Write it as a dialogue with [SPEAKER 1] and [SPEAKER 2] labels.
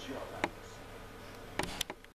[SPEAKER 1] Gio.